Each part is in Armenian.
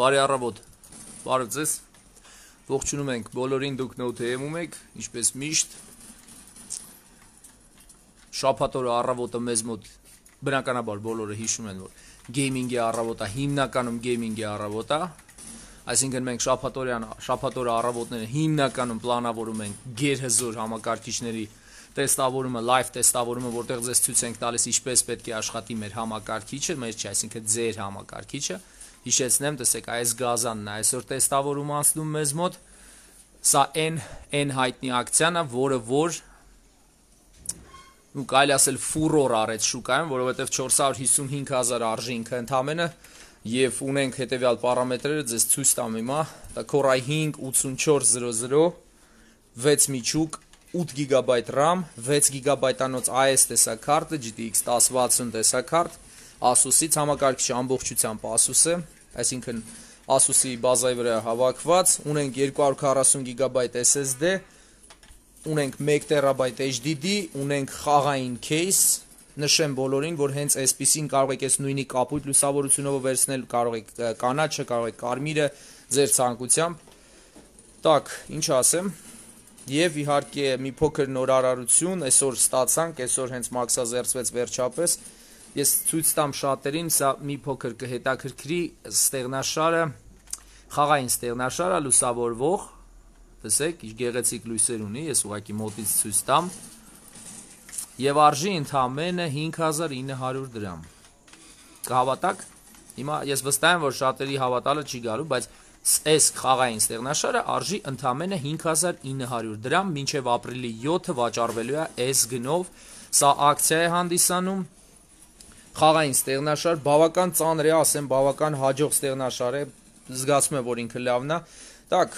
Բարի առավոտ։ Բարև ձեզ։ Ողջունում ենք բոլորին, դուք Node.am-ում եք, ինչպես միշտ։ Շաբաթօրը առավոտը մեզ մոտ բնականաբար բոլորը հիշում են, որ գեյմինգի առավոտը հիմնականում գեյմինգի առավոտ է։ Այսինքն մենք շաբաթօրյան շաբաթօրը առավոտները հիմնականում պլանավորում ենք գերհզոր համակարգիչների տեստավորումը, live տեստավորումը, որտեղ ձեզ ցույց ենք տալիս ինչպես պետք է աշխատի մեր համակարգիչը, մեր չէ, այսինքն ձեր համակարգիչը հիշեցնեմ, տեսեք, այս գազանն այսօր տեստավորում անցնում մեզ մոտ։ Սա N N հայտնի ակցիան է, որը որ ու կարելի ասել ֆուրոր արեց շուկայում, որովհետև 455000 արժի ինքը ընդամենը եւ ունենք հետեւյալ պարամետրերը ձեզ ցույց տամ հիմա. Core i5 8400 6 միջուկ 8 GB RAM, 6 GB-անոց AES տեսակարտը, GTX 1060 տեսակարտ, Asus-ից համակարգիչը ամբողջությամբ Asus է, այսինքն Asus-ի բազայի վրա հավաքված, ունենք 240 GB SSD, ունենք 1 TB HDD, ունենք խաղային case, նշեմ բոլորին, որ հենց այսպեսին կարող եք այս նույնի կապույտ լուսավորությունով վերցնել, կարող եք կանաչը, կարող եք կարմիրը ձեր ցանկությամբ։ Так, ինչ ասեմ, Եվ իհարկե մի փոքր նորարարություն այսօր ստացանք, այսօր հենց մաքսազերծվեց վերջապես ես ցույց տամ շատերին, սա մի փոքր կհետաքրքրի ստեղնաշարը, խաղային ստեղնաշարը լուսավորվող, տեսեք, իր գեղեցիկ լույսեր ունի, ես ուղակի մոտից ցույց տամ։ Եվ արժի ընդամենը 5900 դրամ։ Կհավատաք։ Հիմա ես վստահ եմ, որ շատերի հավատալը չի գալու, բայց այս խաղային ստեղնաշարը արժի ընդամենը 5900 դրամ, մինչև ապրիլի 7-ը վաճառվելու է այս գնով։ Սա ակցիա է հանդիսանում խաղային ստեղնաշար, բավական ծանր է, ասեմ, բավական հաջող ստեղնաշար է, զգացում եմ, որ ինքը լավն է։ Так,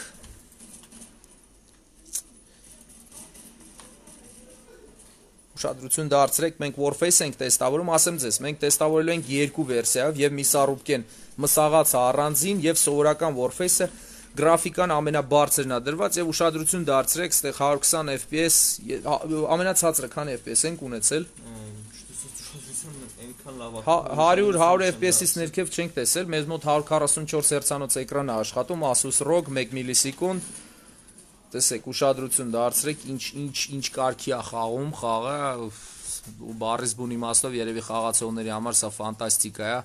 ուշադրություն դարձրեք, մենք Warface ենք տեստավորում, ասեմ ձեզ, մենք տեստավորելու ենք երկու վերսիայով եւ Միսարուբկեն մսաղացը առանձին եւ սովորական Warface-ը գրաֆիկան ամենաբարձրն է դրված եւ ուշադրություն դարձրեք, այստեղ 120 FPS, ամենացածրը քան FPS ենք ունեցել։ այնքան լավ է 100 100 FPS-ից ներքև չենք տեսել, մեզ մոտ 144 Hz-անոց էկրան է աշխատում, Asus ROG 1 միլիսեկունդ։ Տեսեք, ուշադրություն դարձրեք, ինչ ինչ ինչ կարգի է խաղում, խաղը ու բառից բուն իմաստով երևի խաղացողների համար սա ֆանտաստիկա է։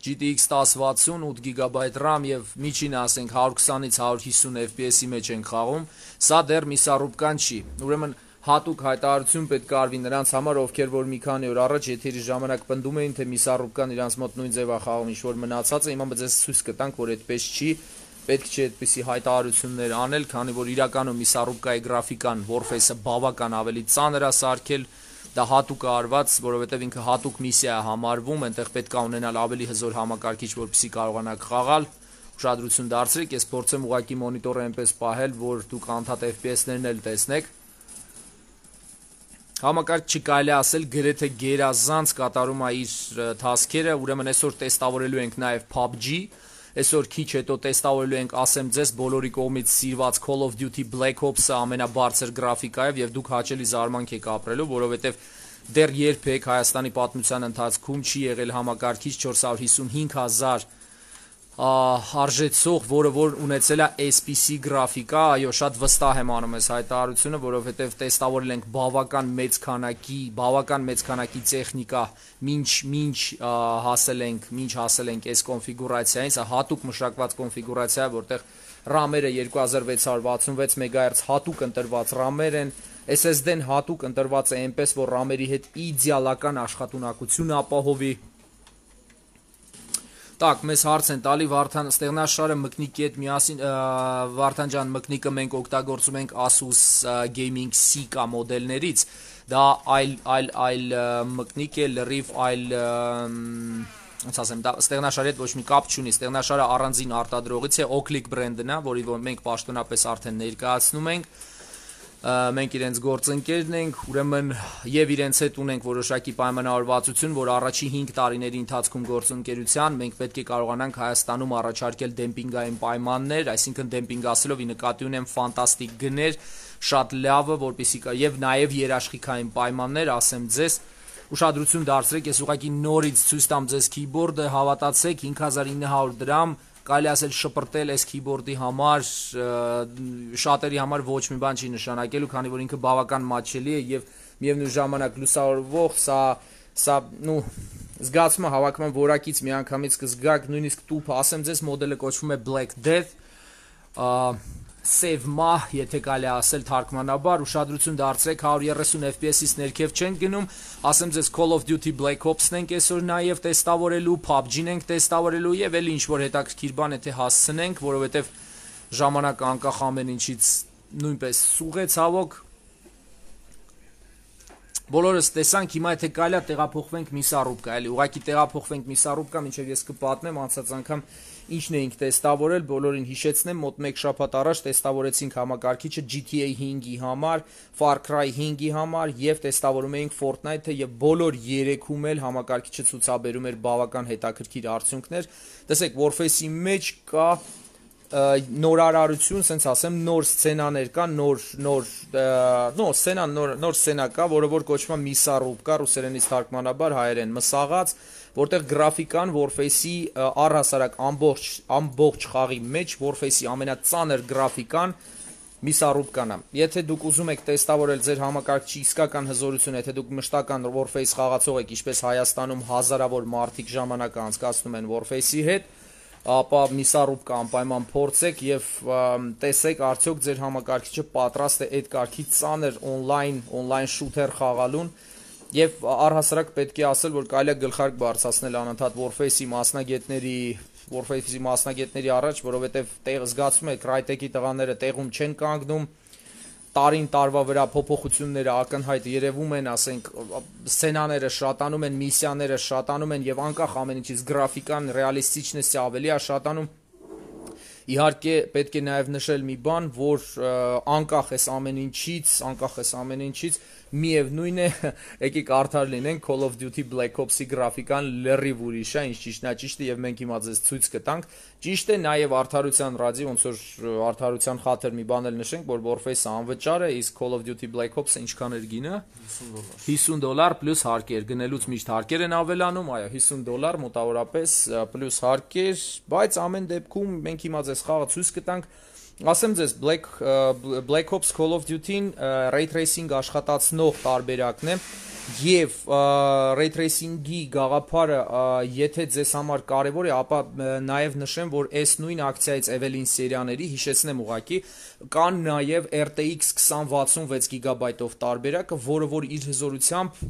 GTX 1060 8 GB RAM եւ միջինը ասենք 120-ից 150 FPS-ի մեջ են խաղում։ Սա դեռ միսառուբկան չի։ Ուրեմն հատուկ հայտարարություն պետք է արվի նրանց համար, ովքեր որ մի քանի օր առաջ եթերի ժամանակ պնդում էին, թե Միսարուբկան իրանց մոտ նույն ձևա խաղում ինչ որ մնացած է, հիմա մեզ ցույց կտանք, որ այդպես չի, պետք չէ այդպիսի հայտարարություններ անել, քանի որ իրականում Միսարուբկայի գրաֆիկան Warface-ը բավական ավելի ծանր է սարքել, դա հատուկ արված, որովհետև ինքը հատուկ միսիա է համարվում, այնտեղ պետք է ունենալ ավելի հզոր համակարգիչ, որպեսզի կարողանաք խաղալ ուշադրություն դարձրեք, ես փորձեմ ուղակի մոնիտորը այնպես պահել, որ դուք անդադ FPS-ներն էլ տեսնեք համակարգ չկարելի ասել գրեթե գերազանց կատարում է իր task-երը, ուրեմն այսօր տեստավորելու ենք նաև PUBG, այսօր քիչ հետո տեստավորելու ենք, ասեմ ձեզ, բոլորի կողմից սիրված Call of Duty Black Ops-ը ամենաբարձր գրաֆիկայով եւ դուք հաճելի զարմանք եք ապրելու, որովհետեւ դեռ երբեք Հայաստանի պատմության ընթացքում չի եղել համակարգիչ 455000 արժեցող, որը որ ունեցել է SPC գրաֆիկա, այո, շատ վստահ եմ անում այս հայտարարությունը, որովհետև տեստավորել ենք բավական մեծ քանակի, բավական մեծ քանակի տեխնիկա, ինչ ինչ հասել ենք, ինչ հասել ենք այս կոնֆիգուրացիային, սա հատուկ մշակված կոնֆիգուրացիա է, որտեղ RAM-երը 2666 MHz հատուկ ընտրված RAM-եր են, SSD-ն հատուկ ընտրված է այնպես, որ RAM-երի հետ իդեալական աշխատունակություն ապահովի տակ մեզ հարց են տալի Վարդան Ստեղնաշարը մկնիկի հետ միասին Վարդան ջան մկնիկը մենք օգտագործում ենք Asus Gaming Sika մոդելներից դա այլ այլ այլ մկնիկ է լրիվ այլ ոնց ասեմ, դա Ստեղնաշարի հետ ոչ մի կապ չունի։ Ստեղնաշարը առանձին արտադրողից է, Oclick բրենդն է, որի մենք պաշտոնապես արդեն ներկայացնում ենք մենք իրենց գործընկերն ենք, ուրեմն եւ իրենց հետ ունենք որոշակի պայմանավորվածություն, որ առաջի 5 տարիների ընթացքում գործընկերության մենք պետք է կարողանանք Հայաստանում առաջարկել դեմպինգային պայմաններ, այսինքն դեմպինգ ասելով ի նկատի ունեմ ֆանտաստիկ գներ, շատ լավը, որպեսի կա եւ նաեւ երաշխիքային պայմաններ, ասեմ ձեզ, ուշադրություն դարձրեք, ես ուղղակի նորից ցույց տամ ձեզ keyboard-ը, հավատացեք 5900 դրամ, կարելի ասել շպրտել այս keyboard-ի համար, շատերի համար ոչ մի բան չի նշանակելու, քանի որ ինքը բավական մատչելի է եւ միևնույն ժամանակ լուսավորվող, սա սա նու զգացումը հավաքում եմ որակից միանգամից կզգաք նույնիսկ տուփը, ասեմ ձեզ մոդելը կոչվում է Black Death, save ma, եթե կարելի ասել թարգմանաբար, ուշադրություն դարձրեք 130 FPS-ից ներքև չեն գնում, ասեմ ձեզ Call of Duty Black Ops-ն ենք այսօր նաև տեստավորելու, PUBG-ն ենք տեստավորելու եւ էլ ինչ որ հետաքրքիր բան եթե հասցնենք, որովհետեւ ժամանակը անկախ ամեն ինչից նույնպես սուղ է ցավոք Բոլորս տեսանք հիմա եթե կարելի է տեղափոխվենք Միսարուբկա, էլի ուղակի տեղափոխվենք Միսարուբկա, ինչեւ ես կպատնեմ անցած անգամ ինչն էինք տեստավորել, բոլորին հիշեցնեմ, մոտ 1 շաբաթ առաջ տեստավորեցինք համակարգիչը GTA 5-ի համար, Far Cry 5-ի համար եւ տեստավորում էինք Fortnite-ը եւ բոլոր երեքում էլ համակարգիչը ցուցաբերում էր բավական հետաքրքիր արդյունքներ։ Տեսեք, Warface-ի մեջ կա նորարարություն, ասենց ասեմ, նոր սցենաներ կա, նոր նոր նո, սցենա նոր նոր սցենա կա, որը որ կոչվում է կա, ռուսերենից թարգմանաբար հայերեն մսաղած, որտեղ գրաֆիկան Warface-ի առհասարակ ամբողջ ամբողջ խաղի մեջ Warface-ի ամենածանր գրաֆիկան Միսարուբկան է։ Եթե դուք ուզում եք տեստավորել ձեր համակարգչի իսկական հզորությունը, եթե դուք մշտական Warface խաղացող եք, ինչպես Հայաստանում հազարավոր մարդիկ ժամանակ անցկացնում են Warface-ի հետ, ապա Միսարուբկա անպայման փորձեք եւ տեսեք արդյոք ձեր համակարգիչը պատրաստ է այդ կարգի ծանր on-line on-line shooter խաղալուն եւ առհասարակ պետք է ասել որ կարելի է գլխարկ բարձրացնել անընդհատ Warface-ի մասնագետների Warface-ի մասնագետների առաջ, որովհետեւ տեղ զգացում եք Crytek-ի տղաները տեղում չեն կանգնում տարին տարվա վրա փոփոխությունները ակնհայտ երևում են, ասենք, սցենաները շատանում են, միսիաները շատանում են եւ անկախ ամեն ինչից գրաֆիկան ռեալիստիչնեսը ավելի է շատանում Իհարկե պետք է նաև նշել մի բան, որ անկախ էս ամեն ինչից, անկախ էս ամեն ինչից, միևնույն է, եկեք արդար լինենք Call of Duty Black Ops-ի գրաֆիկան լրիվ ուրիշ է, ինչ ճիշտն է, ճիշտ է եւ մենք հիմա ձեզ ցույց կտանք։ Ճիշտ է նաև արդարության ռադի, ոնց որ արդարության խաթր մի բան էլ նշենք, որ Warface-ը անվճար է, իսկ Call of Duty Black Ops-ը ինչքան էր գինը։ 50 դոլար պլյուս հարկեր, գնելուց միշտ հարկեր են ավելանում, այո, 50 դոլար մոտավորապես պլյուս հարկեր, բայց ամեն դեպքում մենք հիմա ձեզ խաղը ցույց կտանք ասեմ ձեզ Black Black Ops Call of Duty-ին ray tracing աշխատացնող տարբերակն է եւ ray tracing-ի գաղափարը եթե ձեզ համար կարեւոր է, ապա նաեւ նշեմ, որ այս նույն ակցիայից Evelyn սերիաների հիշեցնեմ ուղակի կան նաեւ RTX 2066 GB-ով տարբերակը, որը որ իր հզորությամբ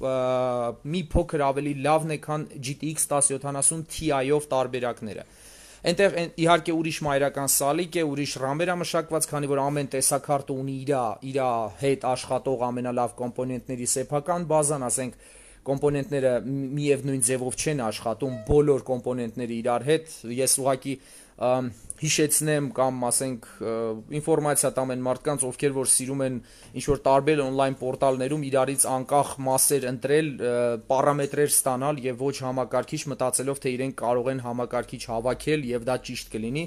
մի փոքր ավելի լավն է, քան GTX 1070 Ti-ով տարբերակները։ Այնտեղ իհարկե ուրիշ մայրական սալիկ է, ուրիշ ռամեր է մշակված, քանի որ ամեն տեսակարտը ունի իր իր հետ աշխատող ամենալավ կոմպոնենտների սեփական բազան, ասենք կոմպոնենտները միևնույն ձևով չեն աշխատում բոլոր կոմպոնենտները իրար հետ։ Ես ուղղակի հիշեցնեմ կամ ասենք ինֆորմացիա տամ այն մարդկանց, ովքեր որ սիրում են ինչ որ տարբեր on-line պորտալներում իրարից անկախ մասեր ընտրել, պարամետրեր ստանալ եւ ոչ համակարգիչ մտածելով թե իրենք կարող են համակարգիչ հավաքել եւ դա ճիշտ կլինի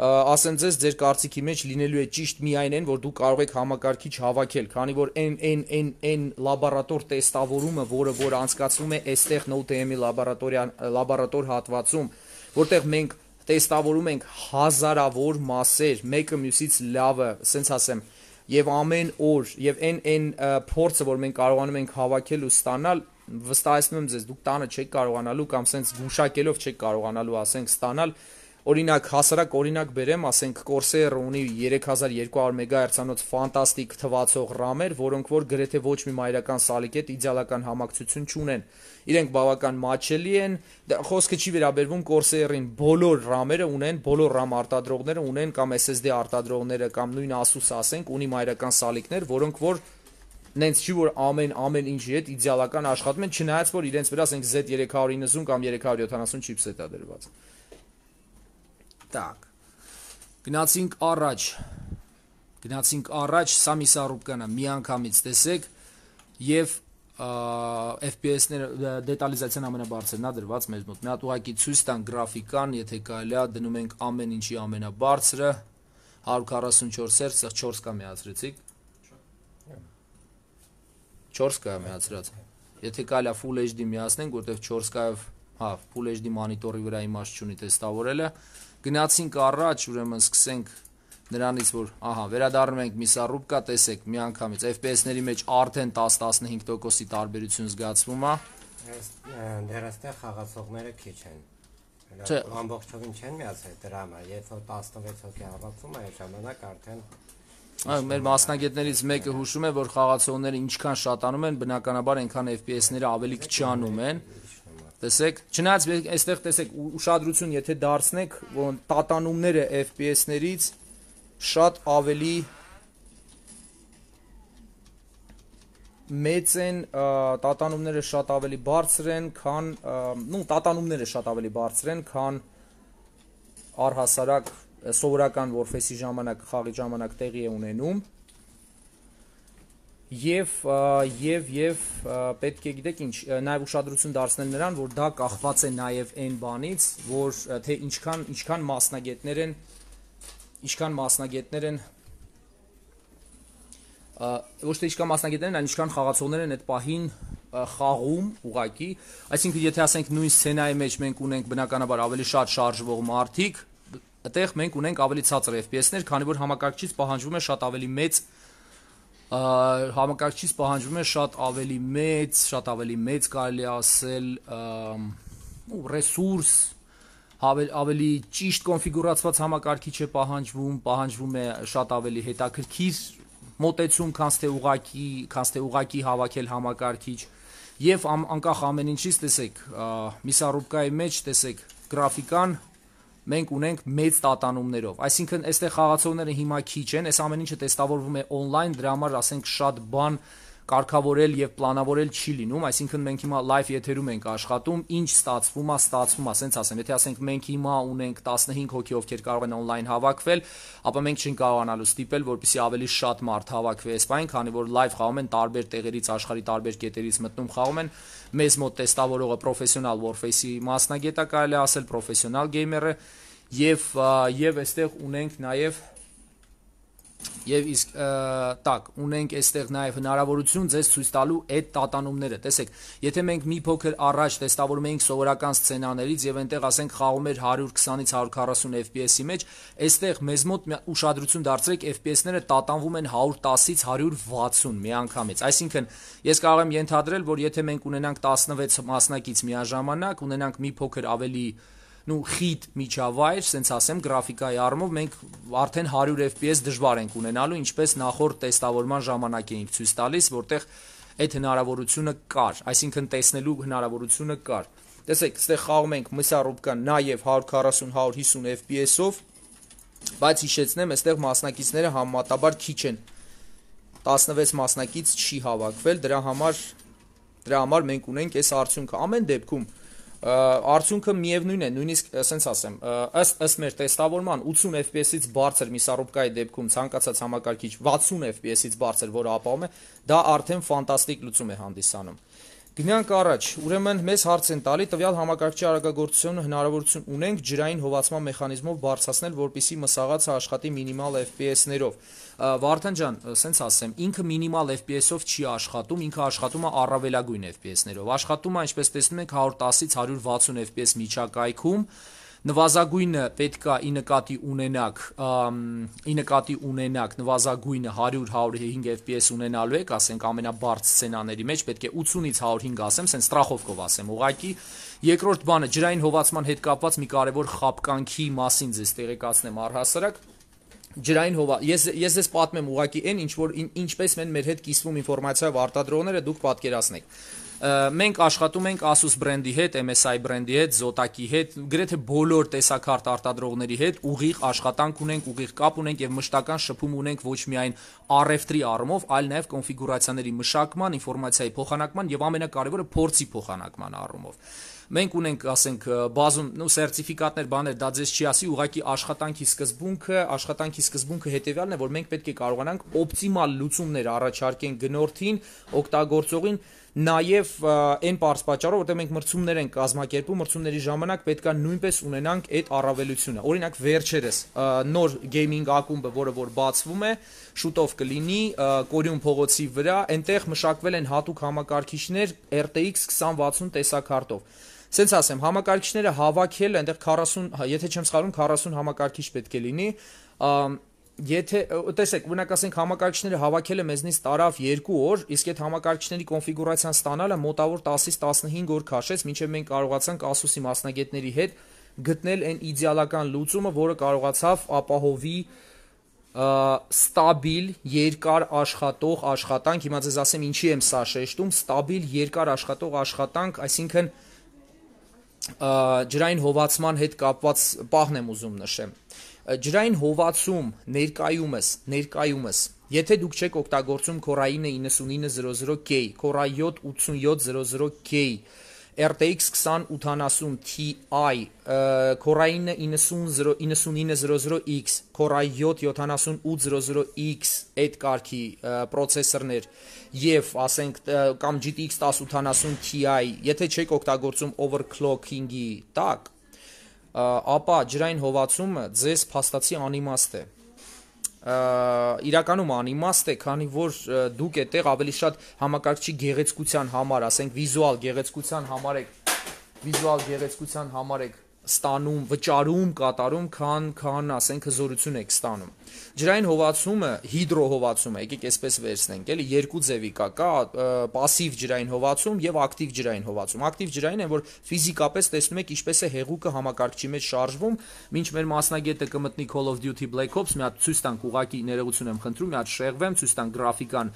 ասեմ ձեզ ձեր կարծիքի մեջ լինելու է ճիշտ միայն այն որ դու կարող եք համակարգիչ հավաքել քանի որ այն այն այն այն լաբորատոր տեստավորումը որը որ անցկացվում է այստեղ NoTM-ի լաբորատորիան լաբորատոր հատվածում որտեղ մենք տեստավորում ենք հազարավոր մասեր, մեկը մյուսից լավը, ասենց ասեմ, եւ ամեն օր եւ այն այն փորձը, որ մենք կարողանում ենք հավաքել ու ստանալ, վստահեցնում եմ ձեզ, դուք տանը չեք կարողանալու կամ ասենց գուշակելով չեք կարողանալու, ասենք, ստանալ Օրինակ, հասարակ օրինակ բերեմ, ասենք Corsair-ը ունի 3200 MHz-անոց ֆանտաստիկ թվացող RAM-էր, որոնք որ գրեթե ոչ մի մայրական սալիկ հետ իդեալական համակցություն չունեն։ Իրենք բավական մաչելի են, խոսքը չի վերաբերվում Corsair-ին, բոլոր RAM-երը ունեն, բոլոր RAM արտադրողները ունեն կամ SSD արտադրողները կամ նույն Asus-ը ասենք, ունի մայրական սալիկներ, որոնք որ նենց չի որ ամեն ամեն ինչի հետ իդեալական աշխատում են, չնայած որ իրենց վրա ասենք Z390 կամ 370 չիպսետ է դրված։ Так։ Գնացինք առաջ։ Գնացինք առաջ, սա միսառուբկանը միանգամից տեսեք եւ FPS-ները դետալիզացիան ամենաբարձրն է դրված մեզ մոտ։ Մի հատ ուղակի ցույց տան գրաֆիկան, եթե կարելի է, դնում ենք ամեն ինչի ամենաբարձրը 144 Hz, 4 կա միացրեցիք։ 4 կա միացրած։ եթե կարելի է Full HD միացնենք, որտեղ 4K-ով, հա, Full HD մոնիտորի վրա իմաստ չունի տեստավորելը, գնացինք առաջ, ուրեմն սկսենք նրանից որ, ահա, վերադառնում ենք միսառուբկա, տեսեք, միանգամից FPS-ների մեջ արդեն 10-15%-ի տարբերություն զգացվում է։ Դեռ այստեղ խաղացողները քիչ են։ Չէ։ ամբողջովին չեն միացել դրամը, երբ որ 16 հոգի հավաքվում է, ժամանակ արդեն Այո, մեր մասնագետներից մեկը հուշում է, որ խաղացողները ինչքան շատանում են, բնականաբար այնքան FPS-ները ավելի քչանում են։ Տեսեք, չնայած այստեղ տեսեք ուշադրություն, եթե դարձնեք, որ տատանումները FPS-ներից շատ ավելի մեծ են տատանումները շատ ավելի բարձր են, քան նու տատանումները շատ ավելի բարձր են, քան առհասարակ սովորական Warface-ի ժամանակ խաղի ժամանակ տեղի է ունենում եւ եւ եւ պետք է գիտեք ինչ նաեւ ուշադրություն դարձնել նրան որ դա կախված է նաեւ այն բանից որ թե ինչքան ինչքան մասնագետներ են ինչքան մասնագետներ են ոչ թե ինչքան մասնագետներ են, այլ ինչքան խաղացողներ են այդ պահին խաղում ուղակի, այսինքն եթե ասենք նույն սցենայի մեջ մենք ունենք բնականաբար ավելի շատ շարժվող մարդիկ, այդտեղ մենք ունենք ավելի ցածր FPS-ներ, քանի որ համակարգչից պահանջվում է շատ ավելի մեծ համակարգչից պահանջվում է շատ ավելի մեծ, շատ ավելի մեծ կարելի ասել, ու ռեսուրս, ավելի ճիշտ կոնֆիգուրացված համակարգիչ է պահանջվում, պահանջվում է շատ ավելի հետաքրքիր մոտեցում, քան թե ուղակի, քան թե ուղակի հավաքել համակարգիչ եւ անկախ ամեն ինչից տեսեք, միսառուբկայի մեջ տեսեք գրաֆիկան մենք ունենք մեծ տատանումներով։ Այսինքն, այստեղ խաղացողները հիմա քիչ են, այս ամեն ինչը տեստավորվում է on-line, դրա համար ասենք շատ բան կարգավորել եւ պլանավորել չի լինում, այսինքն մենք հիմա live եթերում ենք աշխատում, ինչ ստացվում է, ստացվում է, ասենց ասեմ, եթե ասենք մենք հիմա ունենք 15 հոգի, ովքեր կարող են on-line հավաքվել, ապա մենք չենք կարողանալու ստիպել, որպեսզի ավելի շատ մարդ հավաքվի այս բան, քանի որ live խաղում են տարբեր տեղերից, աշխարհի տարբեր կետերից մտնում խաղում են, մեզ մոտ տեստավորողը պրոֆեսիոնալ Warface-ի մասնագետ է կարելի ասել, պրոֆեսիոնալ գեյմերը եւ եւ այստեղ ունենք նաեւ Եվ իսկ տակ ունենք այստեղ նաև հնարավորություն ձեզ ցույց տալու այդ տատանումները։ Տեսեք, եթե մենք մի փոքր առաջ տեստավորում էինք սովորական սցենաներից եւ այնտեղ ասենք խաղում էր 120-ից 140 FPS-ի մեջ, այստեղ մեզ մոտ ուշադրություն դարձրեք FPS-ները տատանվում են 110-ից 160 միանգամից։ Այսինքն, ես կարող եմ ենթադրել, որ եթե մենք ունենանք 16 մասնակից միաժամանակ, ունենանք մի փոքր ավելի նու խիտ միջավայր, սենց ասեմ, գրաֆիկայի առումով մենք արդեն 100 FPS դժվար ենք ունենալու, ինչպես նախորդ տեստավորման ժամանակ էինք ցույց տալիս, որտեղ այդ հնարավորությունը կար, այսինքն տեսնելու հնարավորությունը կար։ Տեսեք, այստեղ խաղում ենք միսառուբկան նաև 140-150 FPS-ով, բայց հիշեցնեմ, այստեղ մասնակիցները համեմատաբար քիչ են։ 16 մասնակից չի հավաքվել, դրա համար դրա համար մենք ունենք այս արդյունքը։ Ամեն դեպքում արդյունքը միևնույն է, նույնիսկ ասենց ասեմ, ըստ ըստ մեր տեստավորման 80 FPS-ից բարձր միսառուբկայի դեպքում ցանկացած համակարգիչ 60 FPS-ից բարձր, որը ապահովում է, դա արդեն ֆանտաստիկ լուծում է հանդիսանում։ Գնանք առաջ։ Ուրեմն մեզ հարց են տալի տվյալ համակարգչի արագագործությունը հնարավորություն ունենք ջրային հովացման մեխանիզմով բարձրացնել, որպիսի մսաղացը աշխատի մինիմալ FPS-ներով։ Վարդան ջան, սենց ասեմ, ինքը մինիմալ FPS-ով չի աշխատում, ինքը աշխատում է առավելագույն FPS-ներով։ Աշխատում է, ինչպես տեսնում եք, 110-ից 160 FPS միջակայքում նվազագույնը պետքա ի նկատի ունենաք ի նկատի ունենաք նվազագույնը 100-105 FPS ունենալու եք, ասենք ամենաբարձ սցենաների մեջ պետք է 80-ից 105 ասեմ, սեն ստրախովկով ասեմ, ուղակի երկրորդ բանը ջրային հովացման հետ կապված մի կարևոր խապկանքի մասին ձեզ տեղեկացնեմ առհասարակ ջրային հովա ես ես ձեզ պատմեմ ուղակի այն ինչ որ ինչպես են մեր հետ կիսվում ինֆորմացիայով արտադրողները դուք պատկերացնեք մենք աշխատում ենք Asus բրենդի հետ, MSI բրենդի հետ, Zotac-ի հետ, գրեթե բոլոր տեսակարտ արտադրողների հետ ուղիղ աշխատանք ունենք, ուղիղ կապ ունենք եւ մշտական շփում ունենք ոչ միայն RF3 առումով, այլ նաեւ կոնֆիգուրացիաների մշակման, ինֆորմացիայի փոխանակման եւ ամենակարևորը փորձի փոխանակման առումով։ մենք ունենք, ասենք, բազում, նո սերտիֆիկատներ, բաներ, դա ձեզ չի ասի, ուղղակի աշխատանքի սկզբունքը, աշխատանքի սկզբունքը հետեւյալն է, որ մենք պետք է կարողանանք օպտիմալ լուծումներ առաջարկենք գնորդին, օգտագործողին, Նաև այն པարզ պատճառով, որտեղ մենք մրցումներ ենք կազմակերպում, մրցումների ժամանակ պետքա նույնպես ունենանք այդ առավելությունը։ Օրինակ վերջերս նոր գեյմինգ ակումբը, որը որ բացվում է, շուտով կլինի Կորյուն փողոցի վրա, այնտեղ մշակվել են հատուկ համակարգիչներ RTX 2060 տեսակարտով։ Սենց ասեմ, համակարգիչները հավաքել, այնտեղ 40, եթե չեմ սխալվում, 40 համակարգիչ պետք է լինի, եթե տեսեք, օրինակ ասենք համակարգիչները հավաքելը մեզնից տարավ 2 օր, իսկ այդ համակարգիչների կոնֆիգուրացիան ստանալը մոտավոր 10-ից 15 օր քաշեց, մինչև մենք կարողացանք ASUS-ի մասնագետների հետ գտնել այն իդեալական լուծումը, որը կարողացավ ապահովի ստաբիլ, երկար աշխատող աշխատանք, հիմա ձեզ ասեմ ինչի եմ սա շեշտում, ստաբիլ, երկար աշխատող աշխատանք, այսինքն ջրային հովացման հետ կապված պահն եմ ուզում նշեմ ջրային հովացում ներկայումս ներկայումս եթե դուք չեք օգտագործում Core i9 9900K, Core i7 8700K, RTX 2080 Ti, Core i9900X, Core i7 7800X այդ կարգի պրոցեսորներ եւ ասենք կամ GTX 1080 Ti, եթե չեք օգտագործում overclocking-ի տակ, ապա ջրային հովացումը ձեզ փաստացի անիմաստ է իրականում անիմաստ է, քանի որ դուք այդտեղ ավելի շատ համակարգչի գեղեցկության համար, ասենք վիզուալ գեղեցկության համար եք վիզուալ գեղեցկության համար եք ստանում, վճարում կատարում, քան քան ասենք հզորություն եք ստանում։ Ջրային հովացումը, հիդրոհովացումը, եկեք այսպես վերցնենք, էլի երկու ձևի կա, կա пассив ջրային հովացում եւ ակտիվ ջրային հովացում։ Ակտիվ ջրային է, որ ֆիզիկապես տեսնում եք ինչպես է հեղուկը համակարգչի մեջ շարժվում, ինչ մեր մասնագետը կմտնի Call of Duty Black Ops, մի հատ ցույց տանք ուղակի ներողություն եմ խնդրում, մի հատ շեղվեմ, ցույց տանք գրաֆիկան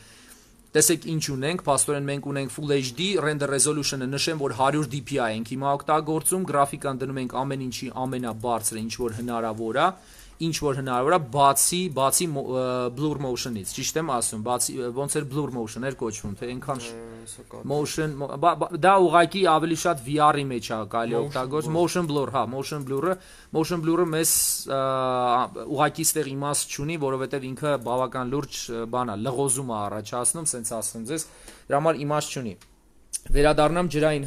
Տեսեք ինչ ունենք, փաստորեն մենք ունենք Full HD render resolution-ը նշեմ, որ 100 dpi ենք հիմա օգտագործում, գրաֆիկան դնում ենք ամեն ինչի ամենաբարձրը, ինչ որ հնարավոր է ինչ որ հնարավոր է բացի բացի blur motion-ից, ճիշտ եմ ասում, բացի ոնց էր blur motion էր կոչվում, թե այնքան motion դա ուղակի ավելի շատ VR-ի մեջ է կարելի օգտագործել motion blur, հա, motion blur-ը, motion blur-ը մեզ ուղակի ստեղ իմաստ չունի, որովհետև ինքը բավական լուրջ բան է, լղոզում է առաջացնում, սենց ասում ձեզ, դրա համար իմաստ չունի վերադառնամ ջրային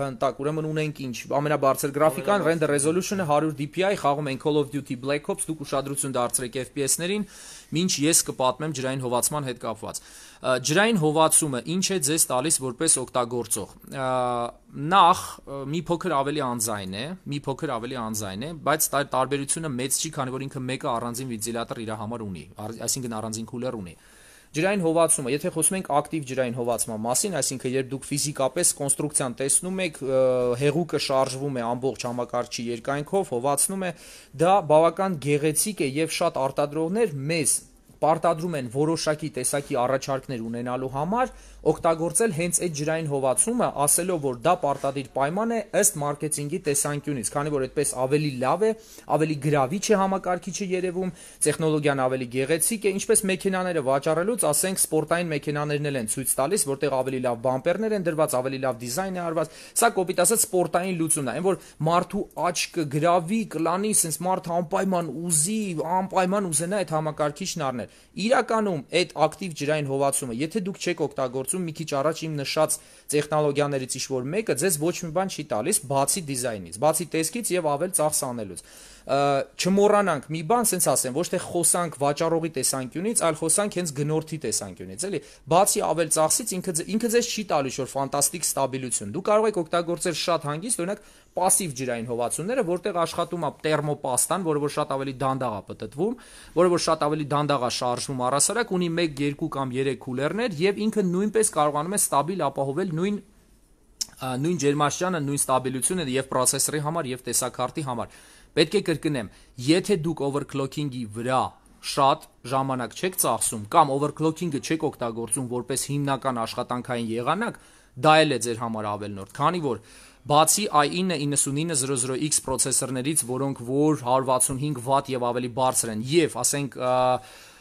հնտակ, ուրեմն ունենք ինչ, ամենաբարձր գրաֆիկան, render resolution-ը 100 dpi, խաղում ենք Call of Duty Black Ops, դուք ուշադրություն դարձրեք FPS-ներին, ինչ ես կպատմեմ ջրային հովացման հետ կապված։ Ջրային հովացումը ինչ է ձեզ տալիս որպես օգտագործող։ Նախ մի փոքր ավելի անձայն է, մի փոքր ավելի անձայն է, բայց տարբերությունը մեծ չի, քանի որ ինքը մեկը առանձին վենտիլատոր իր համար ունի, այսինքն առանձին կուլեր ունի։ Ջրային հովացումը, եթե խոսում ենք ակտիվ ջրային հովացման մասին, այսինքն երբ դուք ֆիզիկապես կոնստրուկցիան տեսնում եք, հեղուկը շարժվում է ամբողջ համակարգչի երկայնքով, հովացնում է, դա բավական գեղեցիկ է եւ շատ արտադրողներ մեզ պարտադրում են որոշակի տեսակի առաջարկներ ունենալու համար օգտագործել հենց այդ ջրային հովացումը, ասելով, որ դա պարտադիր պայման է ըստ մարքեթինգի տեսանկյունից, քանի որ այդպես ավելի լավ է, ավելի գրավիչ է համակարգիչը երևում, տեխնոլոգիան ավելի գեղեցիկ է, ինչպես մեքենաները վաճառելուց, ասենք սպորտային մեքենաներն էլ են ցույց տալիս, որտեղ ավելի լավ բամպերներ են դրված, ավելի լավ դիզայն է արված։ Սա կոպիտ ասած սպորտային լուծումն է, այն որ մարդու աչքը գրավի, կլանի, sense մարդը անպայման ուզի, անպայման ուզենա այդ համակարգիչն առնել։ Իրականում այդ ակտիվ ջրային հովացումը, եթե դուք չեք օգտագործում մի քիչ առաջ իմ նշած տեխնոլոգիաներից ինչ-որ մեկը, ձեզ ոչ մի բան չի տալիս բացի դիզայնից, բացի տեսքից եւ ավել ծախս անելուց չմոռանանք մի բան, ասենց ասեմ, ոչ թե խոսանք վաճառողի տեսանկյունից, այլ խոսանք հենց գնորդի տեսանկյունից, էլի։ Բացի ավել ծախսից ինքը ինքը ձեզ չի տալիս որ ֆանտաստիկ ստաբիլություն։ Դու կարող եք օգտագործել շատ հանգիստ, օրինակ пассив ջրային հովացումները, որտեղ աշխատում է տերմոպաստան, որը որ շատ ավելի դանդաղ է պատտվում, որը որ շատ ավելի դանդաղ է շարժվում առասարակ, ունի 1, 2 կամ 3 կուլերներ եւ ինքը նույնպես կարողանում է ստաբիլ ապահովել նույն նույն ջերմաստիճանը, նույն ստաբիլությունը եւ պրոցեսորի համար եւ տեսակարտի համար։ Պետք է կրկնեմ, եթե դուք overclocking-ի վրա շատ ժամանակ չեք ծախսում կամ overclocking-ը չեք օգտագործում որպես հիմնական աշխատանքային եղանակ, դա էլ է ձեր համար ավելնորդ, քանի որ բացի i9-9900X պրոցեսորներից, որոնք որ 165 վատ եւ ավելի բարձր են, եւ ասենք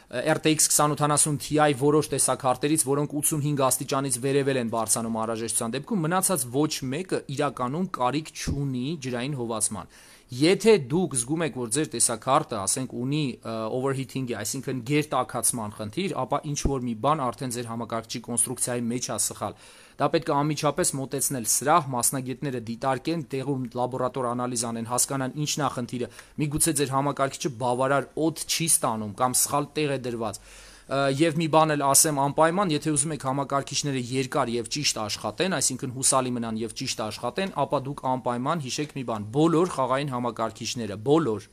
RTX 2080 Ti որոշ տեսակարտերից, որոնք 85 աստիճանից վերևել են բարձանում անհրաժեշտության դեպքում, մնացած ոչ մեկը իրականում կարիք չունի ջրային հովացման։ Եթե դուք զգում եք, որ ձեր տեսակարտը, ասենք, ունի overheating-ի, այսինքն գերտաքացման խնդիր, ապա ինչ որ մի բան արդեն ձեր համակարգչի կոնստրուկցիայի մեջ է սխալ։ Դա պետք է անմիջապես մոտեցնել սրահ, մասնագետները դիտարկեն, տեղում լաբորատոր անալիզ անեն, հասկանան ինչն է խնդիրը։ Միգուցե ձեր համակարգիչը բավարար օդ չի ստանում կամ սխալ տեղ է դրված եւ մի բան էլ ասեմ անպայման, եթե ուզում եք համակարգիչները երկար եւ ճիշտ աշխատեն, այսինքն հուսալի մնան եւ ճիշտ աշխատեն, ապա դուք անպայման հիշեք մի բան՝ բոլոր խաղային համակարգիչները, բոլոր